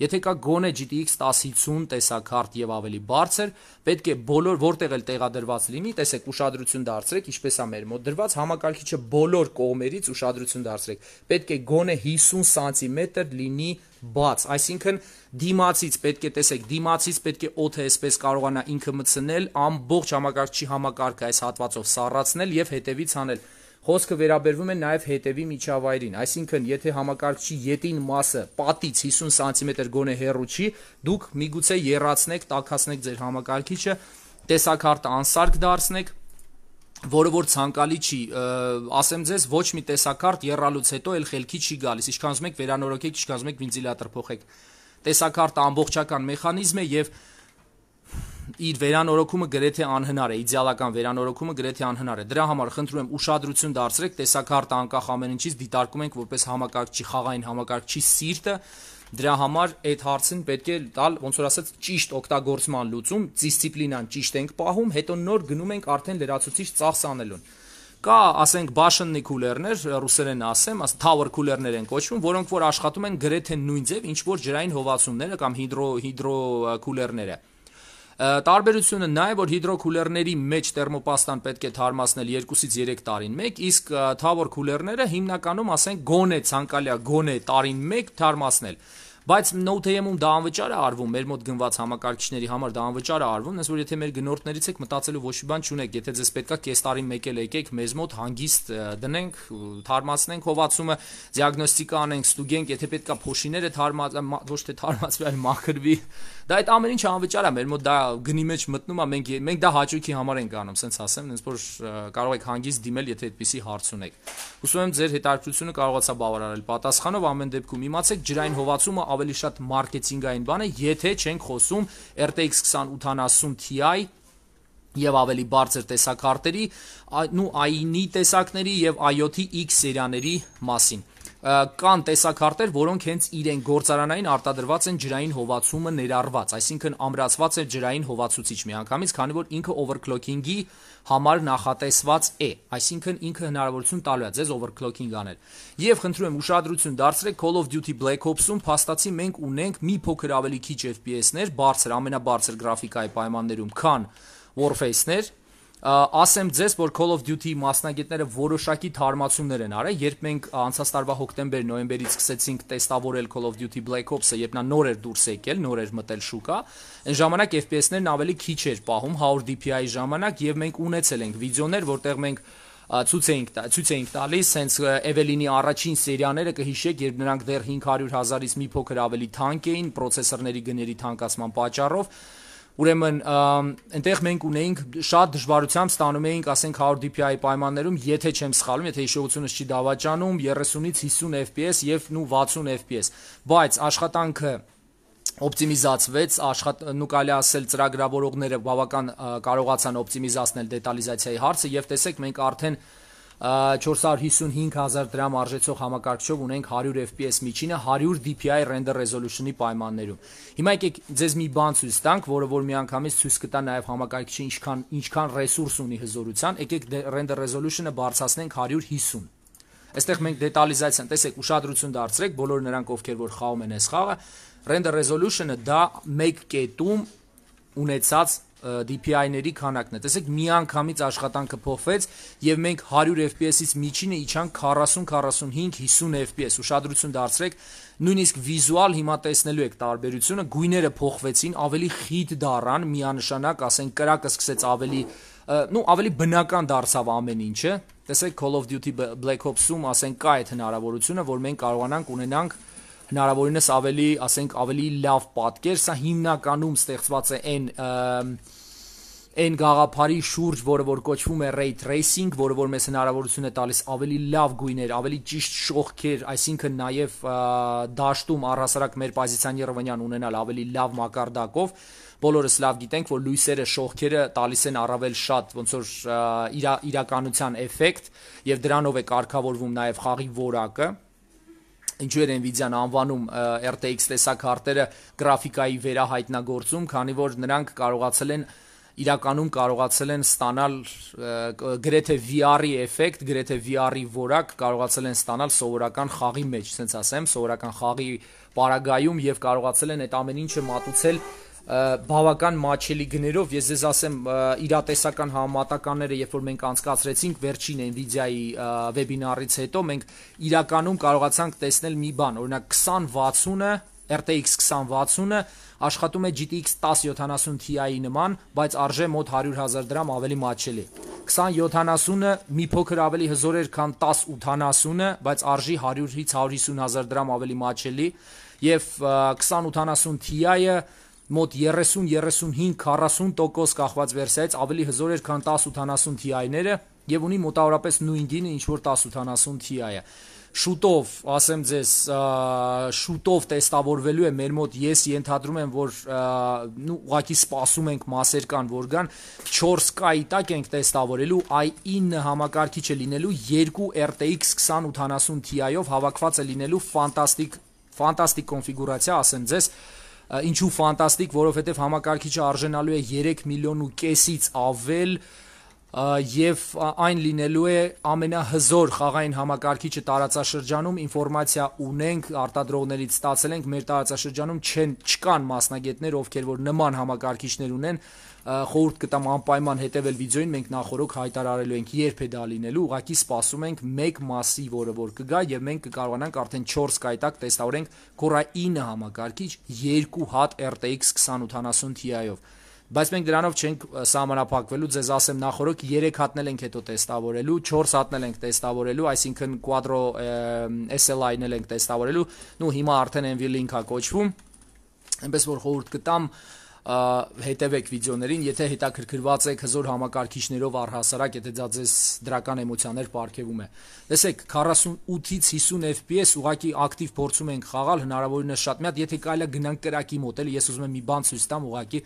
Եթե կա գոնե GTX 1050 տեսակարտ եւ ավելի բարձր, պետք է բոլոր որտեղ էլ տեղադրված լինի, տեսեք ուշադրություն դարձրեք, ինչպես է մեր մոտ դրված համակարգիչը բոլոր կողմերից ուշադրություն դարձրեք։ Պետք է գոնե 50 սանտիմետր լինի բաց, այսինքն դիմացից պետք է տեսեք, դիմացից պետք է օդը այսպես կարողանա ինքը մտցնել, ամբողջ համակարգչի համակարգը այս հատվածով սառացնել եւ հետևից անել Խոսքը վերաբերվում է նաև հետևի միջավայրին, այսինքն եթե համակարգչի ետին մասը պատից 50 սանտիմետր գոնե հեռու չի, դուք միգուցե երացնեք, տաքացնեք ձեր համակարգիչը, տեսակարտը անսարք դարձնեք, որը որ ցանկալի չի, ասեմ ձեզ, ոչ մի տեսակարտ երրալուց հետո էլ խելքի չի գալիս, ինչքան ուզում եք վերանորոգեք, ինչքան ուզում եք վենտիլատոր փոխեք։ Տեսակարտը ամբողջական մեխանիզմ է եւ իր վերանորոգումը գրեթե անհնար է, իդեալական վերանորոգումը գրեթե անհնար է։ Դրա համար խնդրում եմ ուշադրություն դարձրեք, տեսակարտը անկախ ամեն ինչից դիտարկում ենք որպես համակարգչի խաղային համակարգչի սիրտը։ Դրա համար այդ հարցին պետք է տալ, ոնց որ ասած, ճիշտ օգտագործման լուծում, դիսցիպլինան ճիշտ ենք պահում, հետո նոր գնում ենք արդեն լրացուցիչ ծախս անելուն կա, ասենք, բաշննի կուլերներ, ռուսերեն ասեմ, աս tower կուլերներ են կոչվում, որոնք որ աշխատում են գրեթե նույն ձև, ինչ որ ջրային հովացումները կամ հիդրո հիդրո կուլերները։ Տարբերությունը նա է, որ հիդրոկուլերների մեջ թերմոպաստան պետք է թարմացնել 2-ից 3 տարին մեկ, իսկ թավոր կուլերները հիմնականում ասենք գոնե ցանկալիա գոնե տարին մեկ թարմացնել։ Բայց Node.am-ում դա անվճար է արվում, մեր մոտ գնված համակարգիչների համար դա անվճար է արվում, այնպես որ եթե մեր գնորդներից եք մտածելու ոչ մի բան չունեք, եթե ձեզ պետքա կես տարի մեկ էլ եկեք մեզ մոտ հանգիստ դնենք, թարմացնենք հովացումը, դիագնոստիկա անենք, ստուգենք, եթե պետքա փոշիները թարմաց ոչ թե թարմացվի, այլ մաքրվի, դա այդ ամեն ինչը անվճար է, մեր մոտ դա գնի մեջ մտնում է, մենք մենք դա հաճույքի համար ենք անում, ասենց ասեմ, այնպես որ կարող եք հանգիստ դիմել, եթե այդպիսի հարց ունեք։ Հուսում եմ ձեր հետաքրությունը կարողացա բավարարել պատասխանով ամեն դեպքում իմացեք ջրային հովացումը ավելի շատ մարքեթինգային բան է, եթե չենք խոսում RTX 2080 Ti եւ ավելի բարձր տեսակարտերի, նու i9 տեսակների եւ IoT X սերիաների մասին կան տեսակարտեր, որոնք հենց իրեն գործարանային արտադրված են ջրային հովացումը ներառված, այսինքն ամրացված է ջրային հովացուցիչ միանգամից, քանի որ ինքը overclocking-ի համար նախատեսված է, այսինքն ինքը հնարավորություն տալու է ձեզ overclocking անել։ Եվ խնդրում եմ ուշադրություն դարձրեք Call of Duty Black Ops-ում փաստացի մենք ունենք մի փոքր ավելի քիչ FPS-ներ, բարձր, ամենաբարձր գրաֆիկայի պայմաններում, քան Warface-ներ, ասեմ ձեզ, որ Call of Duty մասնագետները որոշակի թարմացումներ են արել, երբ մենք անցած տարվա հոկտեմբեր-նոյեմբերից սկսեցինք տեստավորել Call of Duty Black Ops-ը, երբ նա նոր էր դուրս եկել, նոր էր մտել շուկա, այն ժամանակ FPS-ներն ավելի քիչ էր պահում 100 DPI-ի ժամանակ եւ մենք ունեցել ենք վիդեոներ, որտեղ մենք ցույց էինք ցույց էինք տալիս հենց Evelyn-ի առաջին սերիաները կհիշեք, երբ նրանք դեռ 500 հազարից մի փոքր ավելի թանկ էին պրոցեսորների գների թանկացման պատճառով Ուրեմն այնտեղ մենք ունեինք շատ դժվարությամբ ստանում էինք, ասենք 100 DPI պայմաններում, եթե չեմ սխալվում, եթե հիշողությունս չի դավաճանում, 30-ից 50 FPS եւ նու 60 FPS։ Բայց աշխատանքը օպտիմիզացվեց, աշխատ նու կարելի ասել ծրագրավորողները բավական կարողացան օպտիմիզացնել դետալիզացիայի հարցը եւ տեսեք մենք արդեն 455000 դրամ արժեցող համակարգչով ունենք 100 FPS միջինը 100 DPI render resolution-ի պայմաններում։ Հիմա եկեք ձեզ մի բան ցույց տանք, որը որ միանգամից ցույց կտա նաև համակարգիչը ինչքան ինչքան ռեսուրս ունի հզորության։ Եկեք render resolution-ը բարձրացնենք 150 Այստեղ մենք դետալիզացիան, տեսեք, ուշադրություն դարձրեք բոլոր նրանք, ովքեր որ խաղում են այս խաղը, render resolution-ը դա 1 կետում ունեցած DPI-ների քանակն է։ Տեսեք, միանգամից աշխատանքը փոխվեց եւ մենք 100 FPS-ից միջինը իջանք 40-45, 50 FPS։ Ուշադրություն դարձրեք, նույնիսկ վիզուալ հիմա տեսնելու եք տարբերությունը, գույները փոխվեցին, ավելի խիտ դառան, միանշանակ, ասենք կրակը սկսեց ավելի նու ավելի բնական դարձավ ամեն ինչը։ Տեսեք Call of Duty Black Ops-ում, ասենք կա այդ հնարավորությունը, որ մենք կարողանանք ունենանք հնարավորինս ավելի, ասենք, ավելի լավ պատկեր, սա հիմնականում ստեղծված է այն այն գաղափարի շուրջ, որը որ կոչվում է ray tracing, որը որ մեզ հնարավորություն է տալիս ավելի լավ գույներ, ավելի ճիշտ շողքեր, այսինքն նաև դաշտում առհասարակ մեր պոզիցիան Երևանյան ունենալ ավելի լավ մակարդակով, բոլորս լավ գիտենք, որ լույսերը, շողքերը տալիս են առավել շատ ոնց որ իրա, իրականության էֆեկտ եւ դրանով է կարգավորվում նաեւ խաղի որակը ինչու էր Nvidia-ն անվանում RTX տեսակ հարտերը գրաֆիկայի վերահայտնագործում, քանի որ նրանք կարողացել են իրականում կարողացել են ստանալ գրեթե VR-ի էֆեկտ, գրեթե VR-ի որակ կարողացել են ստանալ սովորական խաղի մեջ, ասենց ասեմ, սովորական խաղի պարագայում եւ կարողացել են այդ ամեն ինչը մատուցել բավական մաչելի գներով ես ձեզ ասեմ իրատեսական համատականները երբ որ մենք անցկացրեցինք վերջին Nvidia-ի վեբինարից հետո մենք իրականում կարողացանք տեսնել մի բան օրինակ 2060-ը RTX 2060-ը աշխատում է GTX 1070 Ti-ի նման, բայց արժե մոտ 100.000 դրամ ավելի մատչելի։ 2070-ը մի փոքր ավելի հզոր էր, քան 1080-ը, բայց արժի 100-ից 150.000 դրամ ավելի մատչելի, եւ 2080 Ti-ը մոտ 30-35-40% կախված վերսիայից ավելի հզոր էր, քան 1080 Ti-ները եւ ունի մոտավորապես նույն գինը, ինչ որ 1080 Ti-ը շուտով, ասեմ ձեզ, շուտով տեստավորվելու է մեր մոտ, ես ենթադրում եմ, որ նու ուղակի սպասում ենք մասեր կան, որ գան 4K-ի տակ ենք տեստավորելու i9 համակարգիչը լինելու 2 RTX 2080 Ti-ով հավաքված է լինելու ֆանտաստիկ ֆանտաստիկ կոնֆիգուրացիա, ասեմ ձեզ, ինչու ֆանտաստիկ, որովհետև համակարգիչը արժանալու է 3 միլիոն ու կեսից ավել եւ այն լինելու է ամենահզոր խաղային համակարգիչը տարածաշրջանում ինֆորմացիա ունենք արտադրողներից ստացել ենք մեր տարածաշրջանում չեն չկան մասնագետներ ովքեր որ նման համակարգիչներ ունեն խորհուրդ կտամ անպայման հետևել վիդեոին մենք նախորոք հայտարարելու ենք երբ է դա լինելու ուղղակի սպասում ենք մեկ մասի որը որ կգա եւ մենք կկարողանանք արդեն 4 կայտակ տեստավորենք Core i9 համակարգիչ 2 հատ RTX 2080 Ti-ով բայց մենք դրանով չենք սահմանափակվելու, ձեզ ասեմ նախորոք 3 հատնել ենք հետո տեստավորելու, 4 հատնել ենք տեստավորելու, այսինքն Quadro SLI-նել ենք տեստավորելու, նու հիմա արդեն NVLink-ա կոչվում, այնպես որ խորհուրդ կտամ հետևեք վիդեոներին, եթե հետաքրքրված եք հզոր համակարգիչներով առհասարակ, եթե դա ձեզ դրական էմոցիաներ ապարգևում է։ Տեսեք, 48-ից 50 FPS ուղակի ակտիվ փորձում ենք խաղալ, հնարավորինս շատ մի հատ, եթե կարելի է գնանք կրակի մոտ, էլի ես ուզում եմ մի բան ցույց տամ, ուղակի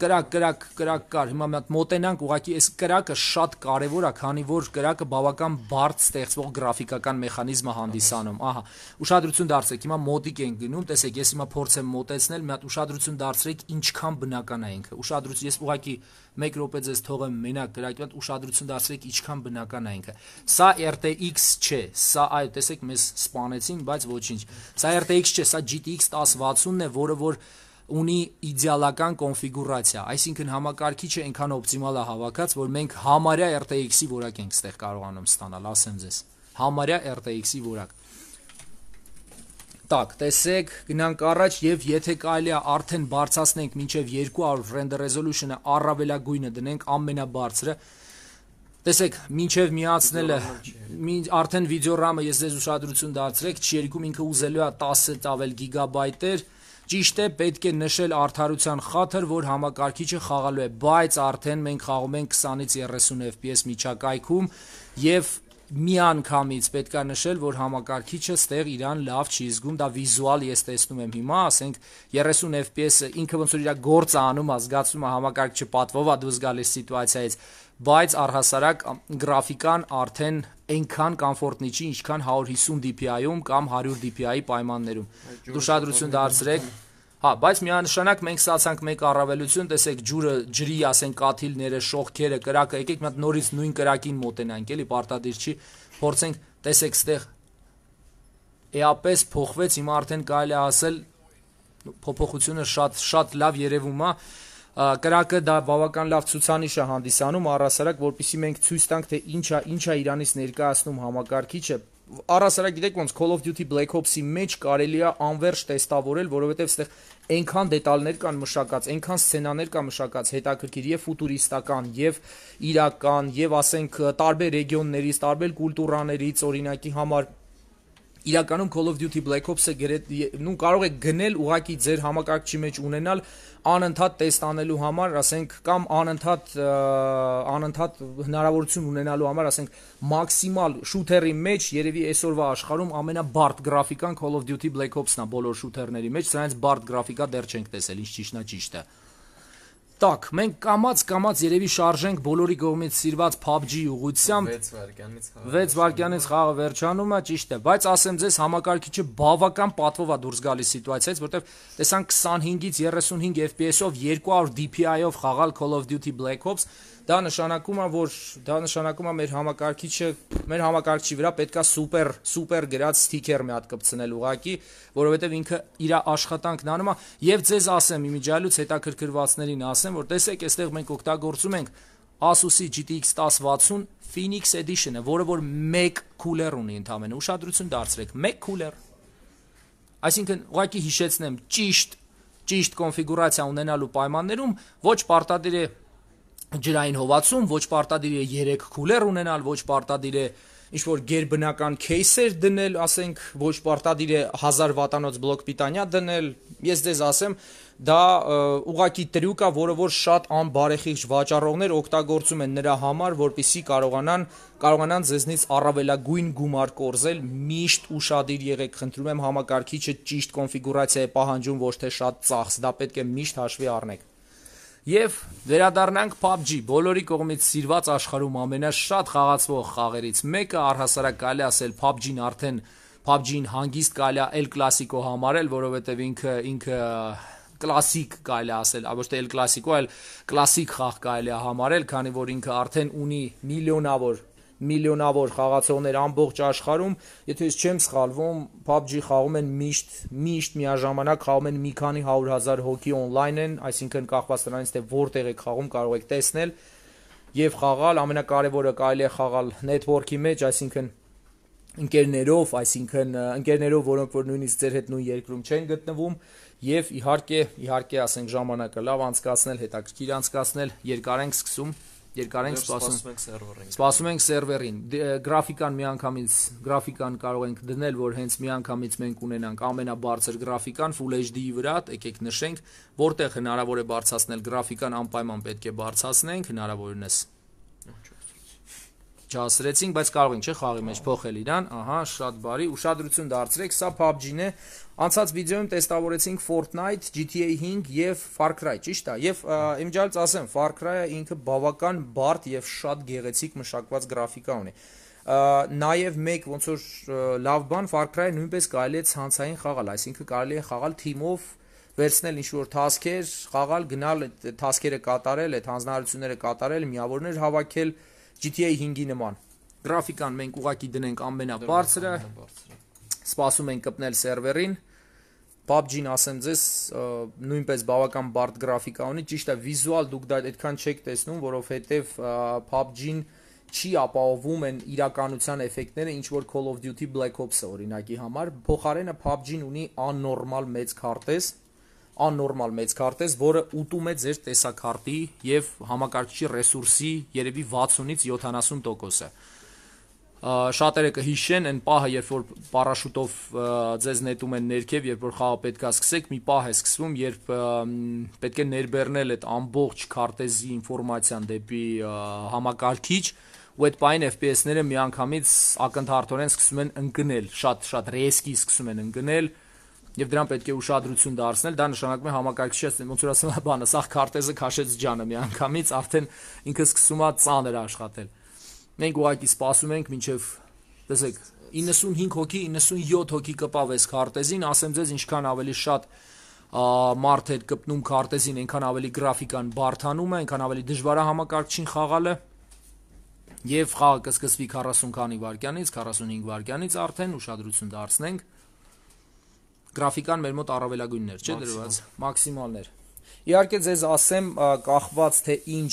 կրակ, կրակ, կրակ կար։ Հիմա հատ մոտենանք, ուղղակի այս կրակը շատ կարևոր է, քանի որ կրակը բավական բարդ ստեղծվող գրաֆիկական մեխանիզմ է հանդիսանում։ Ահա, ուշադրություն դարձրեք, հիմա մոտիկ են գնում, տեսեք, ես հիմա փորձեմ մոտեցնել, մի հատ ուշադրություն դարձրեք, ինչքան բնական է ինքը։ Ուշադրություն, ես ուղղակի 1 րոպե ձեզ թողեմ մենակ կրակի հետ ուշադրություն դարձրեք, ինչքան բնական է ինքը։ Սա RTX չէ, սա այո, տեսեք, մեզ սպանեցին, բայց ոչինչ։ Սա RTX չէ, սա GTX 1060-ն է, որը որ, որ ունի իդեալական կոնֆիգուրացիա, այսինքն համակարգիչը այնքան օպտիմալ է հավաքած, որ մենք համարյա RTX-ի որակ ենք ստեղ կարողանում ստանալ, ասեմ ձեզ։ Համարյա RTX-ի որակ։ Так, տեսեք, գնանք առաջ եւ եթե կարելի է արդեն բարձրացնենք մինչեւ 200 render resolution-ը առավելագույնը դնենք ամենաբարձրը, Տեսեք, մինչև միացնելը, արդեն վիդեո RAM-ը ես ձեզ ուշադրություն դարձրեք, չի երկում ինքը ուզելու է 10 ավել գիգաբայտեր, Ճիշտ է, պետք է նշել արդարության խաթր, որ համակարգիչը խաղալու է, բայց արդեն մենք խաղում ենք 20-ից 30 FPS միջակայքում եւ միանգամից պետքա նշել, որ համակարգիչը ստեղ իրան լավ չի զգում, դա վիզուալ ես տեսնում եմ հիմա, ասենք 30 FPS-ը ինքը ոնց որ իր գործը անում, զգացում է համակարգիչը պատվով է դուրս գալիս սիտուացիայից, բայց առհասարակ գրաֆիկան արդեն այնքան կոմֆորտնի չի, ինչքան 150 DPI-ում կամ 100 DPI-ի պայմաններում։ Դու շադրություն դարձրեք։ Հա, բայց միանշանակ մենք ստացանք մեկ առավելություն, տեսեք ջուրը, ջրի, ասենք կաթիլները, շողքերը, կրակը, եկեք հատ նորից նույն կրակին մոտենանք, էլի պարտադիր չի։ Փորձենք, տեսեք, ստեղ էապես փոխվեց, հիմա արդեն կարելի է ասել փոփոխությունը շատ շատ լավ երևում է կրակը դա բավական լավ ցուցանիշ է հանդիսանում առասարակ, որpիսի մենք ցույց տանք, թե ինչա ինչա Իրանից ներկայացնում համակարգիչը առասարակ գիտեք ոնց Call of Duty Black Ops-ի մեջ կարելի է անverջ տեստավորել, որովհետև այստեղ այնքան դետալներ կան մշակած, այնքան սցենաներ կան մշակած, հետաքրքիր եւ ֆուտուրիստական, եւ իրական, եւ ասենք տարբեր ռեգիոններից, տարբեր կուլտուրաներից, օրինակի համար իրականում Call of Duty Black Ops-ը նու կարող եք գնել ուղակի ձեր համակարգչի մեջ ունենալ անընդհատ տեստ անելու համար, ասենք, կամ անընդհատ անընդհատ հնարավորություն ունենալու համար, ասենք, մաքսիմալ շութերի մեջ երևի այսօրվա աշխարհում ամենաբարդ գրաֆիկան Call of Duty Black Ops-ն է բոլոր շութերների մեջ, սրանից բարդ գրաֆիկա դեռ չենք տեսել, ինչ ճիշտն է ճիշտ տակ։ Մենք կամած-կամած երևի շարժենք բոլորի կողմից սիրված PUBG ուղությամբ 6 վայրկյանից խաղը 6 վայրկյանից խաղը վերջանում է, ճիշտ է, բայց ասեմ ձեզ համակարգիչը բավական պատվով է դուրս գալիս սիտուացիայից, որտեվ տեսան 25-ից 35 FPS-ով 200 DPI-ով խաղալ Call of Duty Black Ops Դա նշանակում է, որ դա նշանակում է մեր համակարգիչը, մեր համակարգչի վրա պետքա սուպեր սուպեր գրած սթիքեր մի հատ կպցնել ուղակի, որովհետև ինքը իր աշխատանքն անում է եւ ձեզ ասեմ իմիջիալուց հետաքրքրվածներին ասեմ, որ տեսեք, այստեղ մենք օգտագործում ենք Asus-ի GTX 1060 Phoenix Edition-ը, որը որ 1 cooler ունի ընդամենը, ուշադրություն դարձրեք, 1 cooler։ Այսինքն, ուղղակի հիշեցնեմ, ճիշտ ճիշտ կոնֆիգուրացիա ունենալու պայմաններում ոչ պարտադիր է ջրային հովացում ոչ պարտադիր է 3 քուլեր ունենալ, ոչ պարտադիր է ինչ որ ģերբնական кейսեր դնել, ասենք ոչ պարտադիր է 1000 վատանոց բլոկ պիտանյա դնել։ Ես դեզ ասեմ, դա ուղակի տրյուկ է, որը որ շատ անբարեխիղճ վաճառողներ օգտագործում են նրա համար, որպիսի կարողանան կարողանան ձեզնից առավելագույն գումար կորզել։ Միշտ ուրախadir եղեք, խնդրում եմ համակարգիչը ճիշտ կոնֆիգուրացիա է պահանջում, ոչ թե շատ ծախս, դա պետք է միշտ հաշվի առնեք։ Եվ վերադառնանք PUBG, բոլորի կողմից սիրված աշխարհում ամենաշատ խաղացվող խաղերից մեկը, առհասարակ կարելի ասել PUBG-ն արդեն PUBG-ին հանգիստ կարելի է El Clasico համարել, որովհետև ինքը ինքը կլասիկ կարելի ասել, ոչ թե El Clasico, այլ կլասիկ խաղ կարելի է համարել, քանի որ ինքը արդեն ունի միլիոնավոր միլիոնավոր խաղացողներ ամբողջ աշխարհում, եթե ես չեմ սխալվում, PUBG խաղում են միշտ միշտ միաժամանակ խաղում են մի քանի 100.000 հոգի on-line են, այսինքն կախված նրանից թե որտեղ եք խաղում, կարող եք տեսնել եւ խաղալ, ամենակարևորը կարելի է խաղալ network-ի մեջ, այսինքն ընկերներով, այսինքն ընկերներով, որոնք որ նույնիսկ ձեր հետ նույն երկրում չեն գտնվում, եւ իհարկե, իհարկե ասենք ժամանակը լավ անցկացնել, հետաքրքիր անցկացնել, երկար ենք սկսում երկար ենք սպասում ենք սերվերին։ Սպասում ենք սերվերին։ Գրաֆիկան միանգամից գրաֆիկան կարող ենք դնել, որ հենց միանգամից մենք ունենանք ամենաբարձր գրաֆիկան Full HD-ի վրա, եկեք նշենք, որտեղ հնարավոր է բարձրացնել գրաֆիկան անպայման պետք է բարձրացնենք հնարավորինս չհասրեցինք, բայց կարող ենք չէ խաղի մեջ փոխել իրան։ Ահա, շատ բարի, ուշադրություն դարձրեք, սա PUBG-ն է։ Անցած վիդեոյում տեստավորեցինք Fortnite, GTA 5 եւ Far Cry, ճիշտ է։ Եվ իմջալից ասեմ, Far Cry-ը ինքը բավական բարդ եւ շատ գեղեցիկ մշակված գրաֆիկա ունի նաև մեկ ոնց որ լավ բան Far Cry-ը նույնպես կարելի է ցանցային խաղալ, այսինքն կարելի է խաղալ թիմով վերցնել ինչ որ task-եր, խաղալ, գնալ այդ task-երը կատարել, այդ հանձնարարությունները կատարել, միավորներ հավաքել, GTA 5-ի նման։ Գրաֆիկան մենք ուղակի դնենք ամենաբարձրը, սպասում ենք կպնել սերվերին։ PUBG-ն ասեմ ձեզ նույնպես բավական բարդ գրաֆիկա ունի, ճիշտ է, վիզուալ դուք դա այդքան չեք տեսնում, որովհետև PUBG-ն չի ապահովում են իրականության էֆեկտները, ինչ որ Call of Duty Black Ops-ը օրինակի համար, փոխարենը PUBG-ն ունի աննորմալ մեծ քարտեզ, աննորմալ մեծ քարտեզ, որը ուտում է ձեր տեսակարտի եւ համակարգչի ռեսուրսի երևի 60-ից 70%-ը շատերը կհիշեն այն պահը, երբ որ պարաշուտով ձեզ նետում են ներքև, երբ որ խաղը պետքա սկսեք, մի պահ է սկսվում, երբ պետք է ներբեռնել այդ ամբողջ քարտեզի ինֆորմացիան դեպի համակարգիչ, ու այդ պայն FPS-ները միանգամից ակնթարթորեն սկսում են ընկնել, շատ շատ ռեսկի սկսում են ընկնել, եւ դրան պետք է ուշադրություն դարձնել, դա նշանակում է համակարգիչը ոնց որ ասում է բանը, սա քարտեզը քաշեց ջանը միանգամից, արդեն ինքը սկսում է ծանր աշխատել։ Մենք ուղակի սպասում ենք մինչև տեսեք 95 հոգի, 97 հոգի կպավ այս քարտեզին, ասեմ ձեզ ինչքան ավելի շատ մարդ հետ կպնում քարտեզին, այնքան ավելի գրաֆիկան բարթանում է, այնքան ավելի դժվար է համակարգչին խաղալը։ Եվ խաղը կսկսվի 40 քանի վայրկյանից, 45 վայրկյանից արդեն ուշադրություն դարձնենք գրաֆիկան մեր մոտ առավելագույններ, չէ՞ դրված, մաքսիմալներ։ Իհարկե ձեզ ասեմ կախված թե ինչ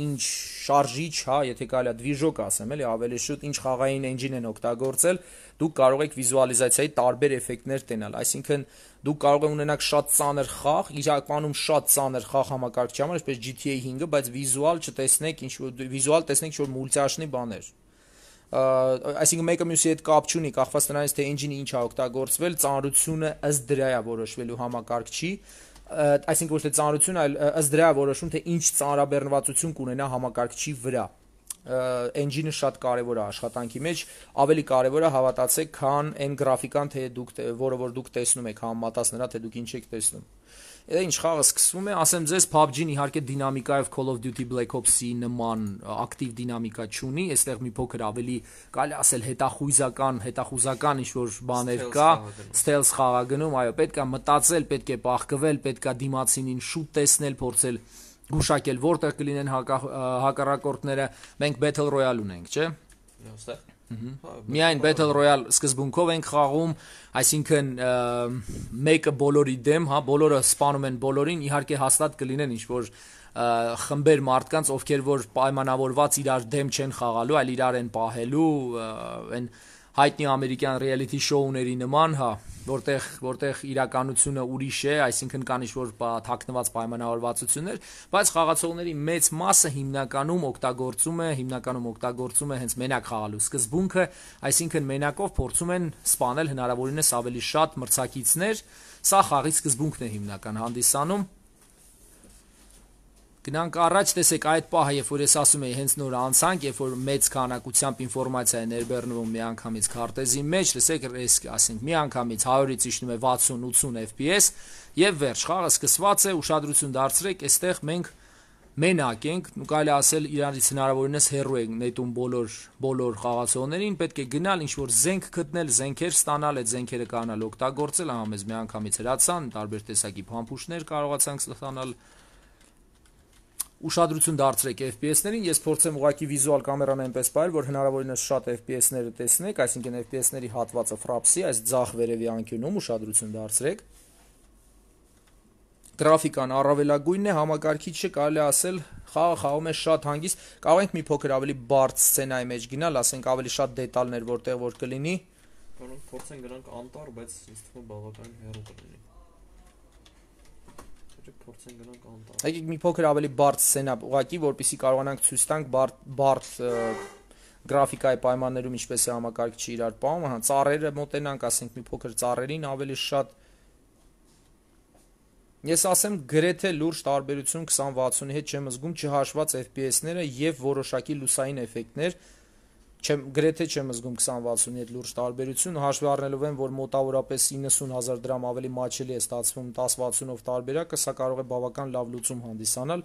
ինչ շարժիչ, հա, եթե կարելի է դվիժոկ ասեմ, էլի ավելի շուտ ինչ խաղային engine են օգտագործել, դուք կարող եք վիզուալիզացիայի տարբեր էֆեկտներ տենալ, այսինքն դուք կարող եք ունենալ շատ ծանր խաղ, իրականում շատ ծանր խաղ համակարգչի համար, այսպես GTA 5-ը, բայց վիզուալ չտեսնեք ինչ որ վիզուալ տեսնեք ինչ որ մուլտիաշնի բաներ այսինքն մեկը մյուսի հետ կապ չունի, կախված նրանից թե engine-ը ինչ է օգտագործվել, ծանրությունը ըստ դրա է որոշվելու համակարգչի, այսինքն ոչ թե ծանրություն, այլ ըստ դրա է որոշում թե ինչ ծանրաբեռնվածություն կունենա համակարգչի վրա engine-ը շատ կարևոր է աշխատանքի մեջ, ավելի կարևոր է հավատացեք, քան այն գրաֆիկան, թե դուք որը որ դուք տեսնում եք, համեմատած նրա, թե դուք ինչ եք տեսնում։ ինչ խաղը սկսվում է, ասեմ ձեզ PUBG-ն իհարկե դինամիկայով Call of Duty Black Ops-ի նման ակտիվ դինամիկա չունի, այստեղ մի փոքր ավելի կարելի ասել հետախույզական, հետախուզական ինչ որ բաներ կա, stealth խաղագնում, այո, պետք է մտածել, պետք է պահկվել, պետք է դիմացինին շուտ տեսնել, փորձել գուշակել որտեղ կլինեն հակառակորդները մենք battle royale ունենք, չէ՞։ Ոստեղ։ Միայն battle royale սկզբունքով ենք խաղում, այսինքն մեկը բոլորի դեմ, հա, բոլորը սպանում են բոլորին, իհարկե հաստատ կլինեն ինչ որ խմբեր մարդկանց, ովքեր որ պայմանավորված իրար դեմ չեն խաղալու, այլ իրար են պահելու, այն հայտնի ամերիկյան reality show-ների նման, հա, որտեղ որտեղ իրականությունը ուրիշ է, այսինքն կան ինչ-որ թաքնված պայմանավորվածություններ, բայց խաղացողների մեծ մասը հիմնականում օգտագործում է, հիմնականում օգտագործում է հենց մենակ խաղալու սկզբունքը, այսինքն մենակով փորձում են սպանել հնարավորինս ավելի շատ մրցակիցներ, սա խաղի սկզբունքն է հիմնական հանդիսանում Գնանք առաջ, տեսեք այդ պահը, երբ որ ես ասում եի հենց նոր անցանք, երբ որ մեծ քանակությամբ ինֆորմացիա է ներբեռնվում միանգամից քարտեզի մեջ, տեսեք, այս ասենք միանգամից 100-ից իջնում է 60-80 FPS եւ վերջ խաղը սկսված է, ուշադրություն դարձրեք, այստեղ մենք մենակ ենք, ու կարելի ասել իրանից հնարավորինս հեռու ենք նետում բոլոր բոլոր խաղացողներին, պետք է գնալ ինչ որ զենք գտնել, զենքեր ստանալ, այդ զենքերը կանալ օգտագործել, ահա մեզ միանգամից հրացան, տարբեր տեսակի փամփուշտներ կարողացանք ստանալ ուշադրություն դարձրեք FPS-ներին, ես փորձեմ ուղակի վիզուալ կամերան այնպես բայր, որ հնարավորինս շատ FPS-ները տեսնեք, այսինքն FPS-ների հատվածը ֆրապսի, այս ձախ վերևի անկյունում ուշադրություն դարձրեք։ Գրաֆիկան առավելագույնն է, համակարգիչը կարելի ասել խաղը խաղում է շատ հանգիստ, կարող ենք մի փոքր ավելի բարդ սցենայի մեջ գնալ, ասենք ավելի շատ դետալներ որտեղ որ կլինի։ Որոնք փորձեն գրանք անտառ, բայց ինձ թվում է բավականին հեռու կլինի փորձեն գնանք անտառ։ Եկեք մի փոքր ավելի բարդ սցենա, ուղղակի որպեսզի կարողանանք ցույց տանք բարդ բարդ գրաֆիկայի պայմաններում ինչպես է համակարգիչը իրար պահում, հա ծառերը մոտենանք, ասենք մի փոքր ծառերին ավելի շատ Ես ասեմ գրեթե լուրջ տարբերություն 2060-ի հետ չեմ զգում չհաշված FPS-ները եւ որոշակի լուսային էֆեկտներ, չեմ գրեթե չեմ զգում 2060-ի հետ լուրջ տարբերություն, հաշվի առնելով են, որ մոտավորապես 90000 դրամ ավելի մաչելի է ստացվում 1060-ով տարբերակը, սա կարող է բավական լավ լուծում հանդիսանալ։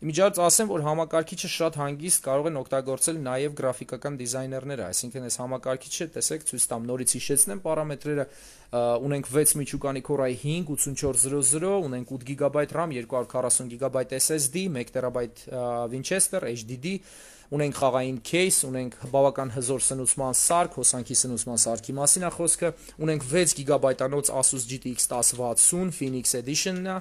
Իմիջիայլոց ասեմ, որ համակարգիչը շատ հանգիստ կարող են օգտագործել նաև գրաֆիկական դիզայներները, այսինքն այս համակարգիչը, տեսեք, ցույց տամ նորից հիշեցնեմ պարամետրերը, ունենք 6 միջուկանի Core i5 8400, ունենք 8 GB RAM, 240 GB SSD, 1 TB Winchester HDD, ունենք խաղային case, ունենք բավական հզոր սնուցման սարք, հոսանքի սնուցման սարքի մասին է խոսքը, ունենք 6 GB-անոց Asus GTX 1060 Phoenix Edition-ն է,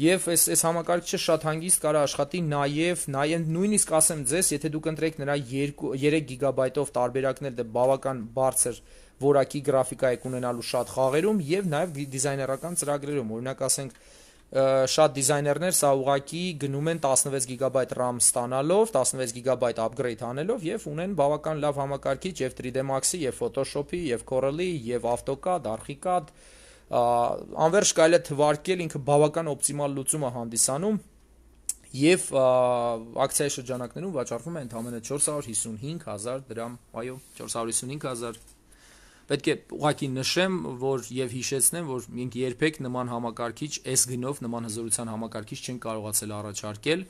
Եվ այս այս համակարգիչը շատ հանգիստ կարա աշխատի նաև նաև նույնիսկ ասեմ ձեզ, եթե դուք ընտրեք նրա 2 3 գիգաբայտով տարբերակներ, դա բավական բարձր որակի գրաֆիկա եք ունենալու շատ խաղերում եւ նաև դիզայներական ծրագրերում։ Օրինակ ասենք շատ դիզայներներ սա ուղակի գնում են 16 GB RAM ստանալով, 16 GB upgrade անելով եւ ունեն բավական լավ համակարգիչ եւ 3D Max-ի եւ Photoshop-ի եւ Corel-ի եւ AutoCAD, Archicad անverջ կարելի է թվարկել ինքը բավական օպտիմալ լուծում է հանդիսանում եւ ակցիայի շրջանակներում վաճառվում է ընդամենը 455000 դրամ, այո, 455000 Պետք է ուղղակի նշեմ, որ եւ հիշեցնեմ, որ մենք երբեք նման համակարգիչ S գնով նման հզորության համակարգիչ չեն կարողացել առաջարկել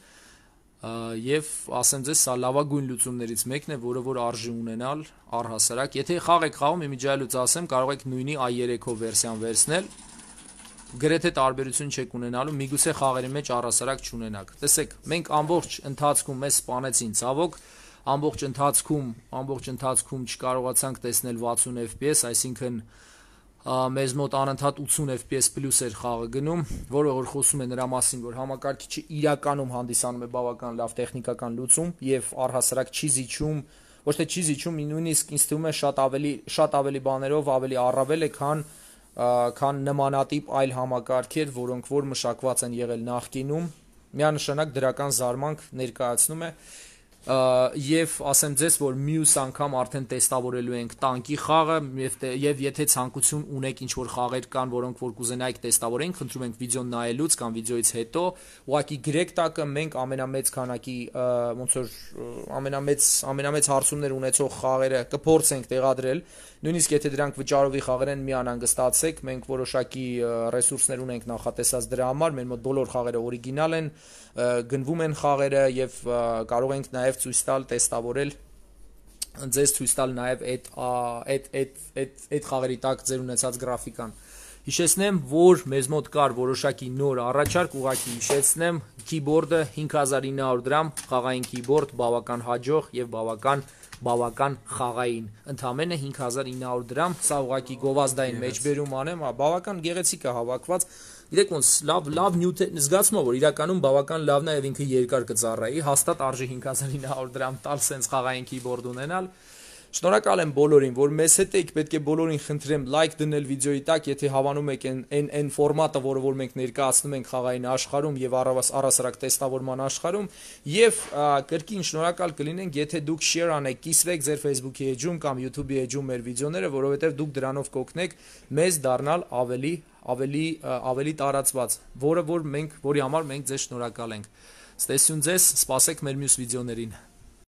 եւ ասեմ ձեզ, սա լավագույն լուծումներից մեկն է, որը որ արժի ունենալ առհասարակ։ Եթե խաղ եք խաղում, իմիջայլուց ասեմ, կարող եք նույնի i3-ով վերսիան վերցնել գրեթե տարբերություն չեք ունենալու, միգուցե խաղերի մեջ առասարակ չունենաք։ Տեսեք, մենք ամբողջ ընթացքում մեզ սպանեցին ցավոք, ամբողջ ընթացքում, ամբողջ ընթացքում չկարողացանք տեսնել 60 FPS, այսինքն մեզ մոտ անընդհատ 80 FPS պլյուս էր խաղը գնում, որը որ խոսում է նրա մասին, որ համակարգիչը իրականում հանդիսանում է բավական լավ տեխնիկական լուծում եւ առհասարակ չի զիջում, ոչ թե չի զիջում, նույնիսկ ինձ թվում է շատ ավելի շատ ավելի բաներով ավելի առավել է, քան քան նմանատիպ այլ համակարգեր, որոնք որ մշակված են եղել նախկինում, միանշանակ դրական զարմանք ներկայացնում է եւ ասեմ ձեզ, որ մյուս անգամ արդեն տեստավորելու ենք տանկի խաղը եւ եւ եթե ցանկություն ունեք ինչ որ խաղեր կան, որոնք որ կուզենայիք տեստավորենք, խնդրում ենք վիդեոն նայելուց կամ վիդեոից հետո, ուղակի գրեք տակը մենք ամենամեծ քանակի ոնց որ ամենամեծ ամենամեծ հարցումներ ունեցող խաղերը կփորձենք տեղադրել նույնիսկ եթե դրանք վճարովի խաղեր են մի անհանգստացեք մենք որոշակի ռեսուրսներ ունենք նախատեսած դրա համար մեր մոտ բոլոր խաղերը օրիգինալ են գնվում են խաղերը եւ կարող ենք նաեւ ցույց տալ տեստավորել ձեզ ցույց տալ նաև այդ այդ այդ այդ այդ խաղերի տակ ձեր ունեցած գրաֆիկան Հիշեցնեմ, որ մեզ մոտ կար որոշակի նոր առաջարկ, ուղղակի հիշեցնեմ, keyboard-ը 5900 դրամ, խաղային keyboard, բավական հաջող եւ բավական բավական խաղային։ Ընդամենը 5900 դրամ, սա ուղղակի գովազդային մեջբերում անեմ, բավական գեղեցիկ է հավաքված։ Գիտեք ոնց լավ լավ նյութ է զգացումը որ իրականում բավական լավն է եւ ինքը երկար կծառայի, հաստատ արժի 5900 դրամ տալ սենց խաղային keyboard ունենալ։ Շնորհակալ եմ բոլորին, որ մեզ հետ եք, պետք է բոլորին խնդրեմ լայք դնել վիդեոյի տակ, եթե հավանում եք այն այն այն ֆորմատը, որը որ մենք ներկայացնում ենք խաղային աշխարհում եւ առասարակ տեստավորման աշխարհում, եւ կրկին շնորհակալ կլինենք, եթե դուք share անեք, կիսվեք ձեր Facebook-ի էջում կամ YouTube-ի էջում մեր վիդեոները, որովհետեւ դուք դրանով կօգնեք մեզ դառնալ ավելի ավելի ավելի տարածված, որը որ մենք որի համար մենք ձեզ շնորհակալ ենք։ Ստեսյուն ձեզ, սպասեք մեր մյուս վիդեոներին։